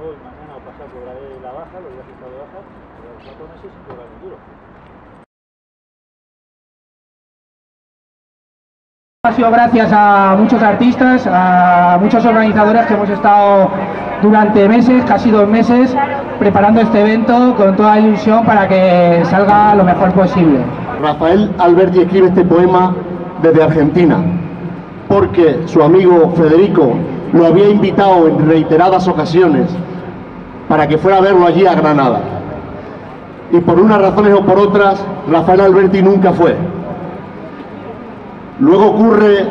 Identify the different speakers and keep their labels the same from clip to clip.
Speaker 1: hoy, mañana o pasado cobraré la baja, lo voy a fijar de baja, pero los cuatro meses sin cobrar un duro.
Speaker 2: Ha sido gracias a muchos artistas, a muchos organizadores que hemos estado durante meses, casi dos meses, preparando este evento con toda ilusión para que salga lo mejor posible.
Speaker 3: Rafael Alberti escribe este poema desde Argentina, porque su amigo Federico lo había invitado en reiteradas ocasiones para que fuera a verlo allí a Granada. Y por unas razones o por otras, Rafael Alberti nunca fue. Luego ocurre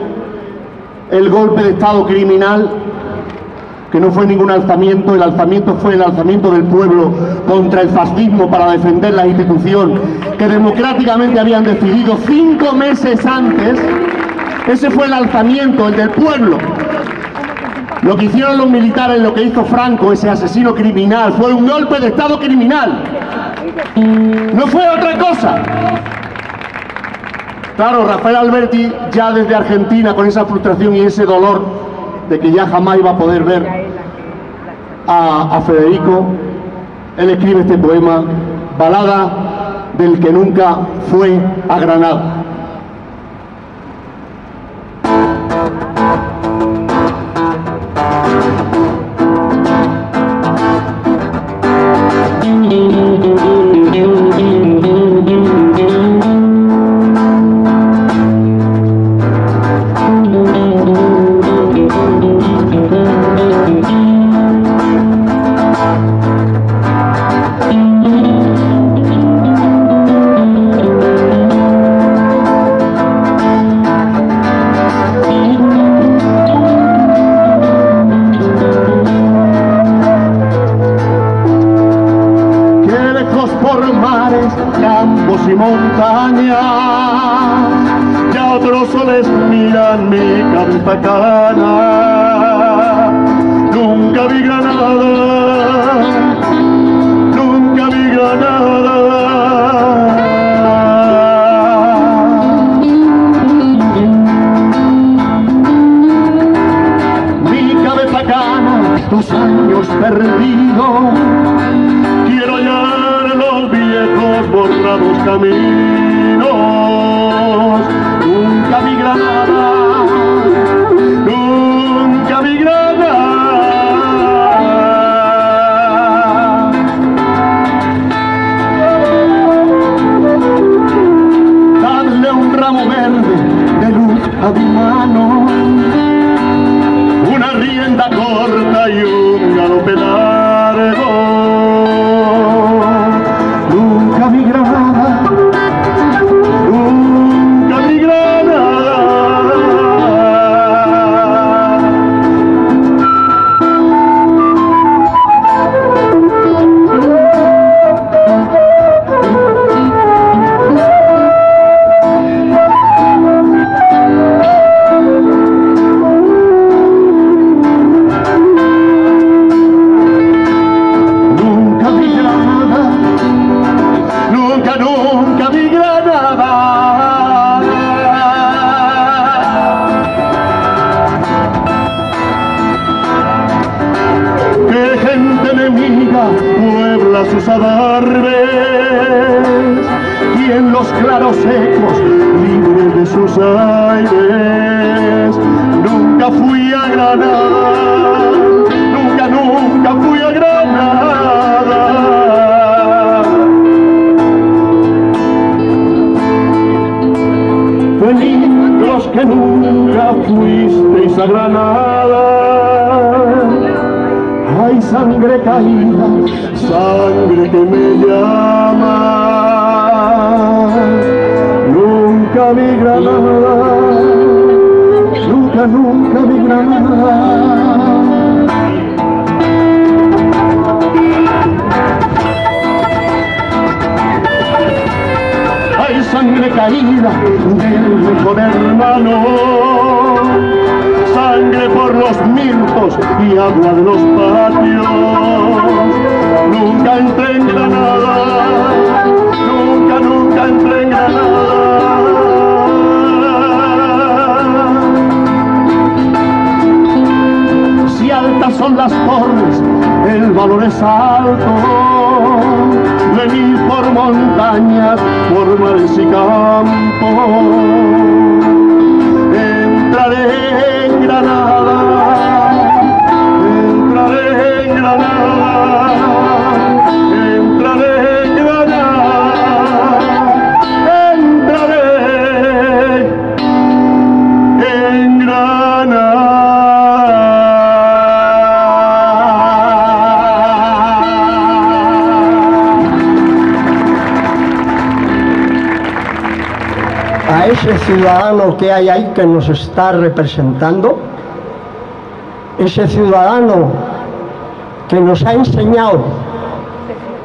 Speaker 3: el golpe de Estado criminal, que no fue ningún alzamiento, el alzamiento fue el alzamiento del pueblo contra el fascismo para defender la institución que democráticamente habían decidido cinco meses antes. Ese fue el alzamiento, el del pueblo. Lo que hicieron los militares, lo que hizo Franco, ese asesino criminal, fue un golpe de Estado criminal. No fue otra cosa. Claro, Rafael Alberti ya desde Argentina con esa frustración y ese dolor de que ya jamás iba a poder ver a, Federico, él escribe este poema, balada del que nunca fue a Granada. Soles miran mi cabeza cana. Nunca vi Granada, nunca vi Granada. Mi cabeza cana, tus años perdidos Quiero hallar los viejos borrados caminos. A mi mano sus adarves y en los claros ecos libres de sus aires. Nunca fui a Granada, nunca, nunca fui a Granada. Peligros que nunca fuisteis a Granada. Sangre caída, sangre que me llama. Nunca vi Granada, nunca, nunca vi Granada. hay sangre caída del mejor hermano, sangre por los mirtos y agua de los patios. Nunca entré en Granada, nunca, nunca entré en Granada. Si altas son las torres, el valor es alto. Venid por montañas, por mares y campos.
Speaker 4: Ciudadano que hay ahí que nos está representando, ese ciudadano que nos ha enseñado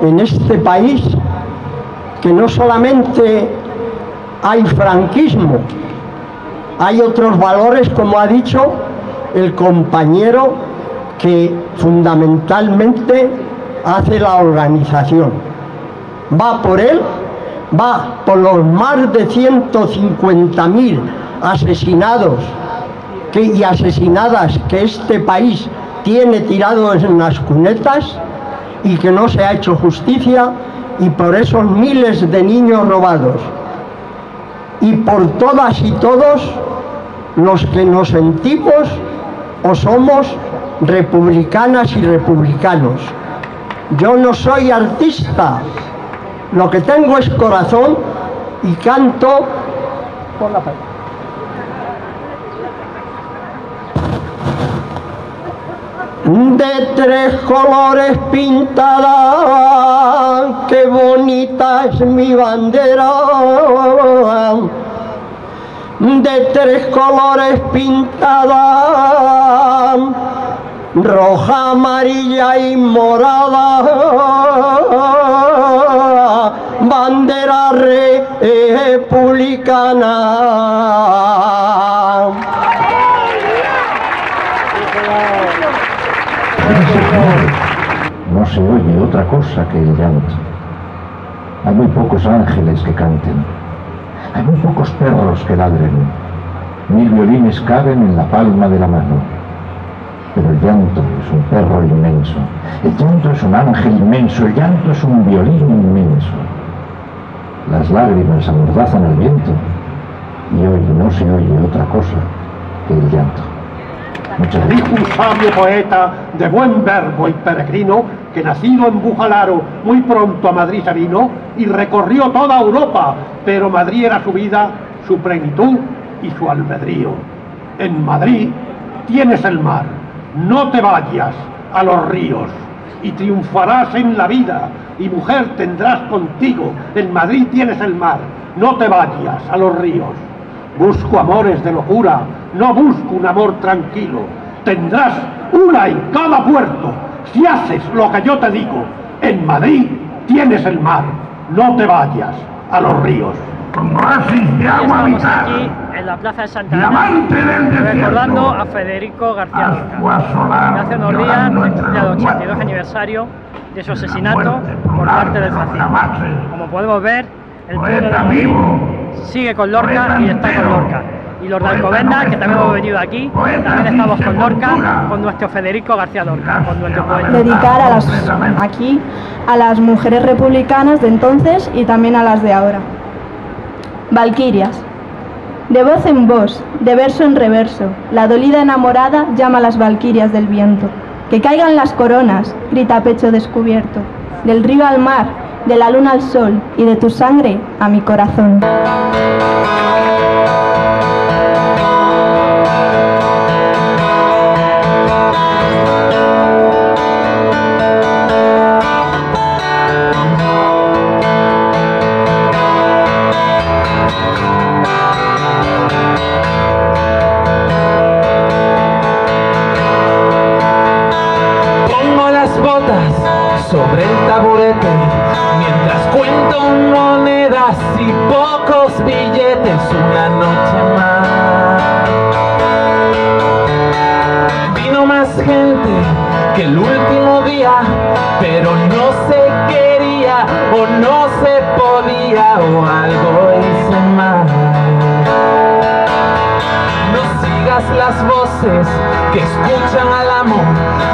Speaker 4: en este país que no solamente hay franquismo, hay otros valores, como ha dicho el compañero, que fundamentalmente hace la organización. Va por él, va por los más de 150.000 asesinados y asesinadas que este país tiene tirados en las cunetas y que no se ha hecho justicia y por esos miles de niños robados y por todas y todos los que nos sentimos o somos republicanas y republicanos. Yo no soy artista, lo que tengo es corazón y canto por la paz. de tres colores pintada, qué bonita es mi bandera. De tres colores pintada, roja, amarilla y morada, bandera republicana.
Speaker 5: no se oye otra cosa que el llanto. Hay muy pocos ángeles que canten. Hay muy pocos perros que ladren. Mil violines caben en la palma de la mano. Pero el llanto es un perro inmenso. El llanto es un ángel inmenso. El llanto es un violín inmenso. Las lágrimas amordazan el viento. Y hoy no se oye otra cosa que el llanto. Muchas gracias.
Speaker 3: Dijo un sabio poeta de buen verbo y peregrino que nacido en Bujalaro muy pronto a Madrid se vino y recorrió toda Europa, pero Madrid era su vida, su plenitud y su albedrío. En Madrid tienes el mar, no te vayas a los ríos y triunfarás en la vida y mujer tendrás contigo. En Madrid tienes el mar, no te vayas a los ríos. Busco amores de locura, no busco un amor tranquilo. Tendrás una en cada puerto si haces lo que yo te digo. En Madrid tienes el mar, no te vayas a los ríos.
Speaker 6: Con oasis de agua
Speaker 7: Estamos
Speaker 6: vital.
Speaker 7: En la Plaza de Santa Ana recordando a Federico García Lorca. hace unos días el
Speaker 6: los
Speaker 7: 82
Speaker 6: muertos.
Speaker 7: aniversario de su asesinato por parte del fascismo. Como podemos ver, el pueblo de sigue con Lorca y está con. Lorca. Y los de Alcobendas, que también hemos venido aquí, también estamos con Lorca, con nuestro Federico García Lorca, con nuestro poeta.
Speaker 8: dedicar a las, aquí a las mujeres republicanas de entonces y también a las de ahora. Valquirias. De voz en voz, de verso en reverso, la dolida enamorada llama a las valquirias del viento. Que caigan las coronas, grita a pecho descubierto, del río al mar, de la luna al sol y de tu sangre a mi corazón.
Speaker 9: Las voces que escuchan al amor.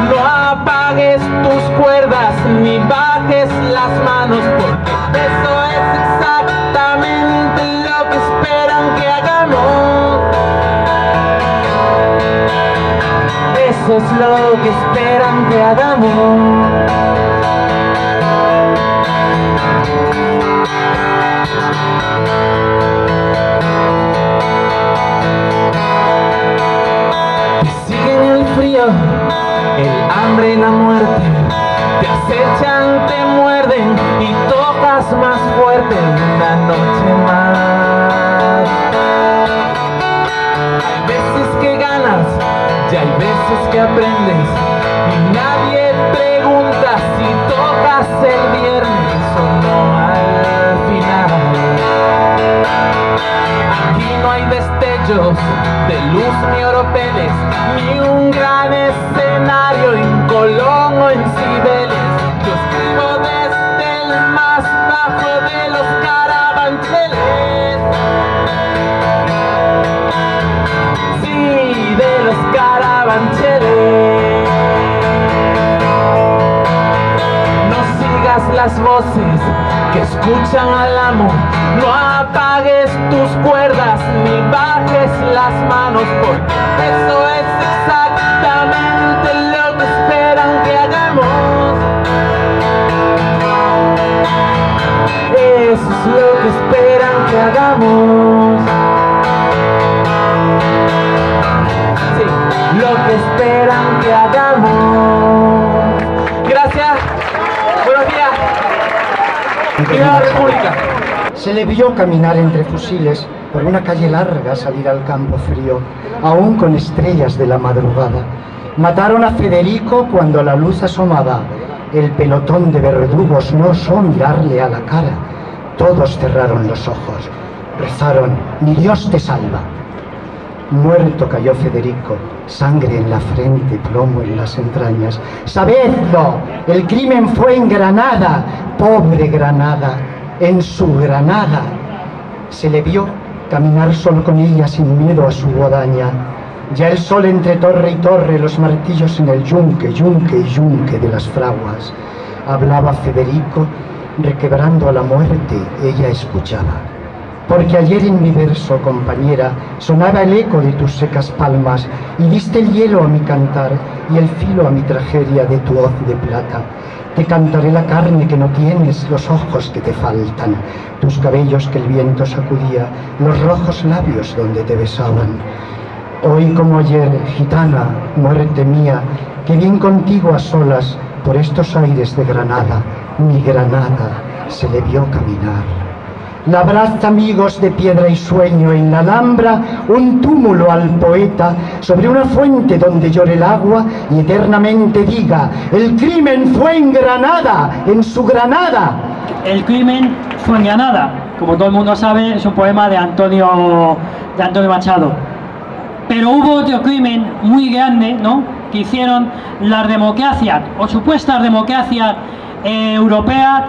Speaker 9: No apagues tus cuerdas ni bajes las manos porque eso es exactamente lo que esperan que hagamos. Eso es lo que esperan que hagamos. El hambre y la muerte. Te acechan, te muerden y tocas más fuerte una noche más. Hay veces que ganas y hay veces que aprendes nadie pregunta si tocas el viernes o no al final. Aquí no hay destellos de luz ni oropeles, ni un gran escenario en Colón o en Cibeles. Yo escribo desde el más de los carabancheles. Sí, de los carabancheles. No sigas las voces que escuchan al amor. No apagues tus cuerdas ni bajes las manos porque eso es exactamente lo que esperan Eso es lo que esperan que hagamos. Sí, lo que esperan que hagamos. Gracias. Buenos días. Viva la República.
Speaker 10: Se le vio caminar entre fusiles por una calle larga, salir al campo frío, aún con estrellas de la madrugada. Mataron a Federico cuando la luz asomaba. El pelotón de verdugos no osó mirarle a la cara. Todos cerraron los ojos. Rezaron, ni Dios te salva. Muerto cayó Federico, sangre en la frente, plomo en las entrañas. Sabedlo, el crimen fue en Granada, pobre Granada, en su Granada. Se le vio caminar solo con ella sin miedo a su guadaña. Ya el sol entre torre y torre, los martillos en el yunque, yunque y yunque de las fraguas. Hablaba Federico, requebrando a la muerte, ella escuchaba. Porque ayer en mi verso, compañera, sonaba el eco de tus secas palmas y diste el hielo a mi cantar y el filo a mi tragedia de tu hoz de plata. Te cantaré la carne que no tienes, los ojos que te faltan, tus cabellos que el viento sacudía, los rojos labios donde te besaban. Hoy como ayer, gitana, muerte mía, que bien contigo a solas por estos aires de Granada, mi Granada se le vio caminar. Labrad amigos de piedra y sueño en la Alhambra un túmulo al poeta sobre una fuente donde llore el agua y eternamente diga, el crimen fue en Granada, en su Granada.
Speaker 11: El crimen fue en Granada, como todo el mundo sabe, es un poema de Antonio, de Antonio Machado. Pero hubo otro crimen muy grande, ¿no? Que hicieron las democracias, o supuestas democracias eh, europeas,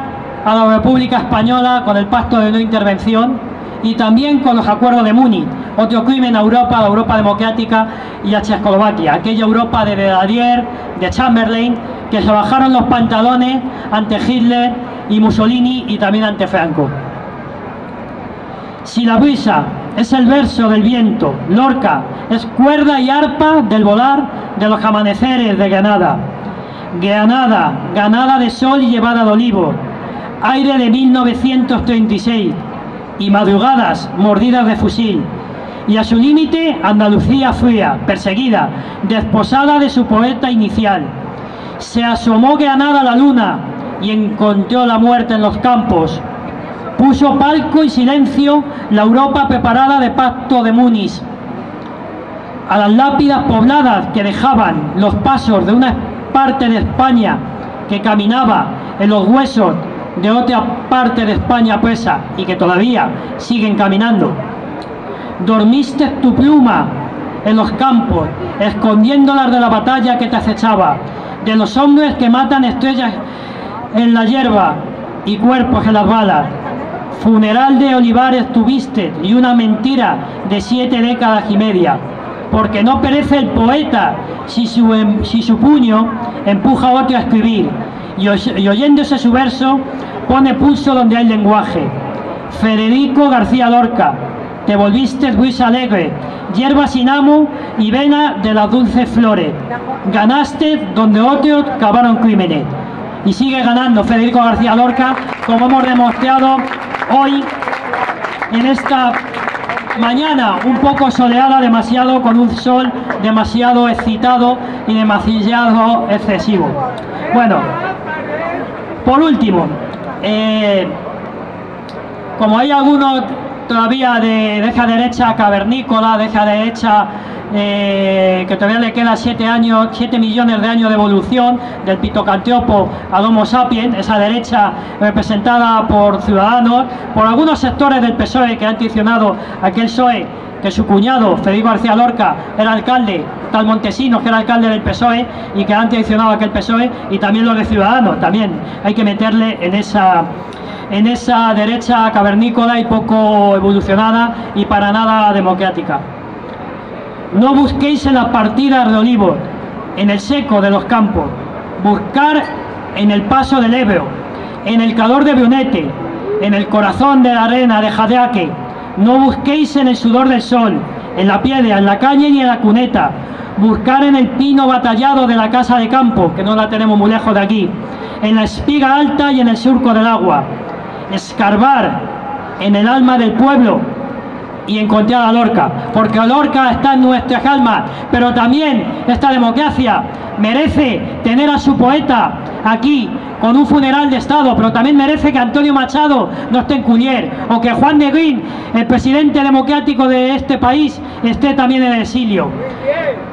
Speaker 11: a la República Española con el pacto de no intervención y también con los acuerdos de Múnich, otro crimen a Europa, a la Europa democrática y a Checoslovaquia, aquella Europa de Bedadier, de Chamberlain, que se bajaron los pantalones ante Hitler y Mussolini y también ante Franco. Si la brisa es el verso del viento, Lorca es cuerda y arpa del volar de los amaneceres de Granada. Granada, ganada de sol y llevada de olivo, aire de 1936 y madrugadas mordidas de fusil. Y a su límite Andalucía fría, perseguida, desposada de su poeta inicial. Se asomó Granada a la luna y encontró la muerte en los campos. Puso palco y silencio la Europa preparada de pacto de Múnich. A las lápidas pobladas que dejaban los pasos de una parte de España que caminaba en los huesos de otra parte de España presa y que todavía siguen caminando. Dormiste tu pluma en los campos, escondiéndolas de la batalla que te acechaba, de los hombres que matan estrellas en la hierba y cuerpos en las balas. Funeral de olivares tuviste y una mentira de siete décadas y media. porque no perece el poeta si su, em- si su puño empuja a otro a escribir, y, y oyéndose su verso pone pulso donde hay lenguaje. Federico García Lorca, te volviste Luis Alegre, hierba sin amo y vena de las dulces flores. Ganaste donde otros cavaron crímenes. Y sigue ganando Federico García Lorca, como hemos demostrado hoy en esta mañana un poco soleada, demasiado con un sol demasiado excitado y demasiado excesivo. Bueno, por último, eh, como hay algunos todavía de, de esa derecha cavernícola, de esa derecha eh, que todavía le queda 7 años, 7 millones de años de evolución del Pitocantiopo al Homo sapiens, esa derecha representada por ciudadanos, por algunos sectores del PSOE que han traicionado aquel PSOE que su cuñado, Federico García Lorca, era alcalde, tal Montesinos, que era alcalde del PSOE, y que han traicionado aquel PSOE, y también los de Ciudadanos, también hay que meterle en esa, en esa derecha cavernícola y poco evolucionada y para nada democrática. No busquéis en las partidas de olivos, en el seco de los campos, buscar en el paso del Ebro, en el calor de Brunete, en el corazón de la arena de Jadeaque. No busquéis en el sudor del sol, en la piedra, en la calle ni en la cuneta. Buscar en el pino batallado de la casa de campo, que no la tenemos muy lejos de aquí, en la espiga alta y en el surco del agua. Escarbar en el alma del pueblo, y encontrar a Lorca, porque Lorca está en nuestras almas, pero también esta democracia merece tener a su poeta aquí con un funeral de Estado, pero también merece que Antonio Machado no esté en Culier, o que Juan de Guín, el presidente democrático de este país, esté también en exilio.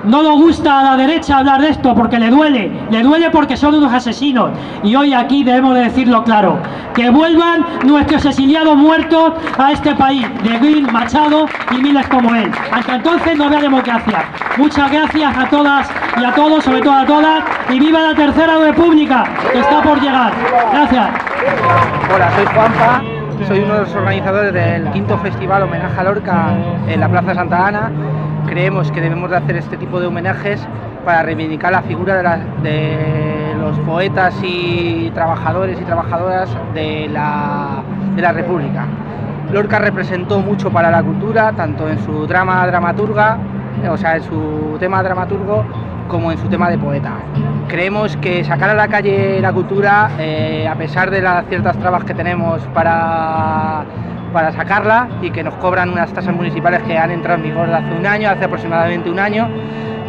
Speaker 11: No nos gusta a la derecha hablar de esto porque le duele, le duele porque son unos asesinos. Y hoy aquí debemos de decirlo claro, que vuelvan nuestros exiliados muertos a este país, de Guín, Machado y miles como él. Hasta entonces no habrá democracia. Muchas gracias a todas y a todos, sobre todo a todas, y viva la tercera república que está por llegar. Gracias.
Speaker 12: Hola, soy Juanpa, soy uno de los organizadores del quinto festival Homenaje a Lorca en la Plaza Santa Ana. Creemos que debemos de hacer este tipo de homenajes para reivindicar la figura de, la- de los poetas y trabajadores y trabajadoras de la, de la República. Lorca representó mucho para la cultura, tanto en su drama dramaturga, o sea, en su tema dramaturgo, como en su tema de poeta. Creemos que sacar a la calle la cultura, eh, a pesar de las ciertas trabas que tenemos para, para sacarla y que nos cobran unas tasas municipales que han entrado en vigor hace un año, hace aproximadamente un año,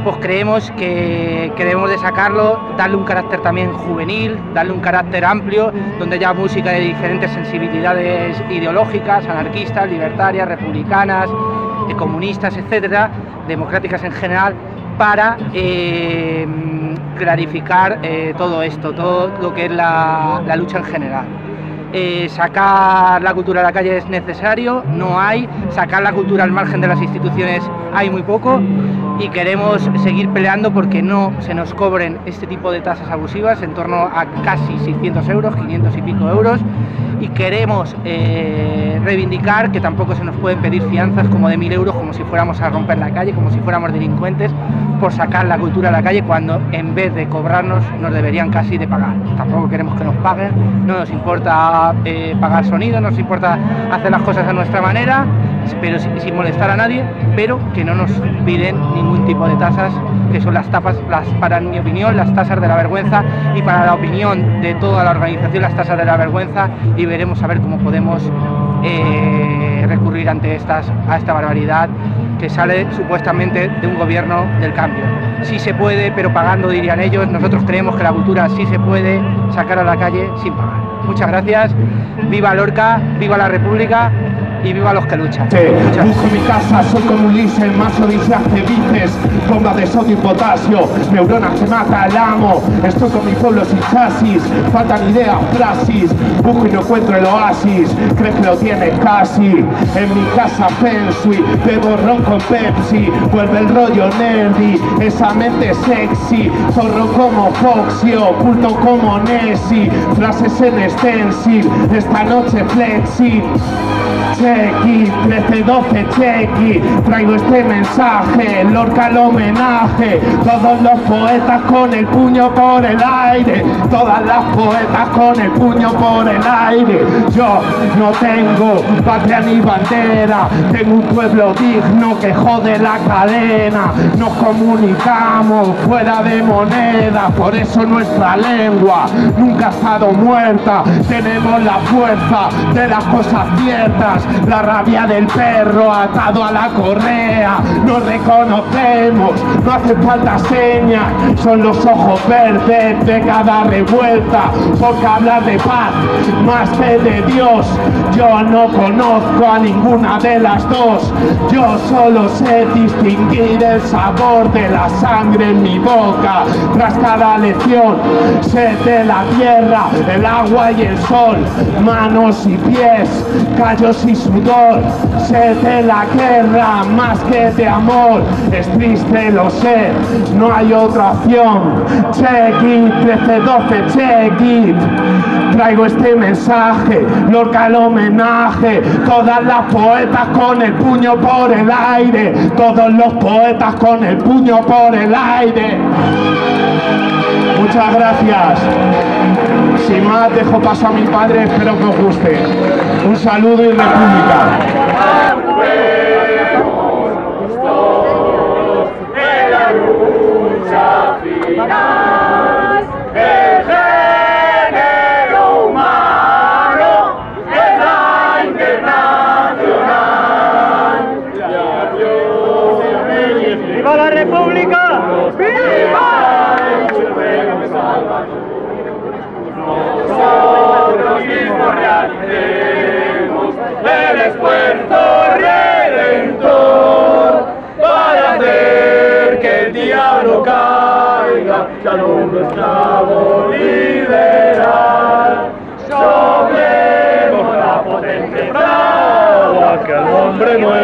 Speaker 12: pues creemos que, que debemos de sacarlo, darle un carácter también juvenil, darle un carácter amplio, donde haya música de diferentes sensibilidades ideológicas, anarquistas, libertarias, republicanas, eh, comunistas, etcétera, democráticas en general, para eh, clarificar eh, todo esto, todo lo que es la, la lucha en general. Eh, sacar la cultura a la calle es necesario, no hay, sacar la cultura al margen de las instituciones hay muy poco. Y queremos seguir peleando porque no se nos cobren este tipo de tasas abusivas en torno a casi 600 euros, 500 y pico euros. Y queremos eh, reivindicar que tampoco se nos pueden pedir fianzas como de 1000 euros como si fuéramos a romper la calle, como si fuéramos delincuentes por sacar la cultura a la calle cuando en vez de cobrarnos nos deberían casi de pagar. Tampoco queremos que nos paguen, no nos importa eh, pagar sonido, no nos importa hacer las cosas a nuestra manera, pero sin, molestar a nadie, pero que no nos piden ningún tipo de tasas, que son las tapas, para mi opinión, las tasas de la vergüenza y para la opinión de toda la organización las tasas de la vergüenza y veremos a ver cómo podemos eh, recurrir ante estas, a esta barbaridad que sale supuestamente de un gobierno del cambio. Sí se puede, pero pagando dirían ellos. Nosotros creemos que la cultura sí se puede sacar a la calle sin pagar. Muchas gracias. Viva Lorca, viva la República y viva los que luchan. Muchas
Speaker 3: Busco mi casa, soy como Ulises, más odisea de bices, bomba de sodio y potasio, neuronas que mata al amo, estoy con mi pueblo sin chasis, faltan ideas, frases, busco y no encuentro el oasis, crees que lo tienes casi, en mi casa Pensui, bebo ron con Pepsi, vuelve el rollo nerdy, esa mente sexy, zorro como Foxy, oculto como Nessie, frases en stencil, esta noche flexi.
Speaker 13: Chequi, 13-12 Chequi, traigo este mensaje, Lorca el homenaje, todos los poetas con el puño por el aire, todas las poetas con el puño por el aire. Yo no tengo patria ni bandera, tengo un pueblo digno que jode la cadena, nos comunicamos fuera de moneda, por eso nuestra lengua nunca ha estado muerta, tenemos la fuerza de las cosas ciertas, la rabia del perro atado a la correa, nos reconocemos, no hace falta señas, son los ojos verdes de cada revuelta, porque hablar de paz más que de Dios, yo no conozco a ninguna de las dos, yo solo sé distinguir el sabor de la sangre en mi boca, tras cada lección, sé de la tierra, el agua y el sol, manos y pies, callos y sudor, sé de la guerra más que de amor, es triste lo sé, no hay otra opción, check it, 13-12, check it, traigo este mensaje, Lorca el homenaje, todas las poetas con el puño por el aire, todos los poetas con el puño por el aire. Muchas gracias. Sin más, dejo paso a mi padre, espero que os guste. Un saludo y república.
Speaker 6: Breno é